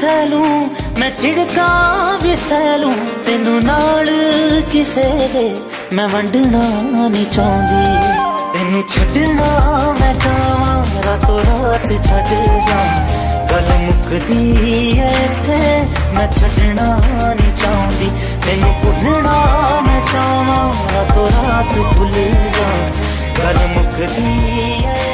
ਸੈਲੂ ਮੈਂ ਝਿੜਕਾਂ ਵੀ ਸਹਿਲੂ। ਤੈਨੂੰ ਨਾਲ ਕਿਸੇ ਦੇ ਮੈਂ ਵੰਡਣਾ ਨਹੀਂ ਚਾਹੁੰਦੀ। ਤੈਨੂੰ ਛੱਡਣਾ ਮੈਂ ਚਾਹਾਂ, ਰਾਤੋਂ ਰਾਤ ਛੱਡ ਜਾ ਗੱਲ ਮੁੱਕਦੀ ਐ ਤੇ ਮੈਂ ਛੱਡਣਾ ਨਹੀਂ ਚਾਹੁੰਦੀ। ਤੈਨੂੰ ਭੁੱਲਣਾ ਮੈਂ ਚਾਹਾਂ, ਰਾਤੋਂ ਰਾਤ ਭੁੱਲ ਜਾ ਗੱਲ ਮੁੱਕਦੀ ਐ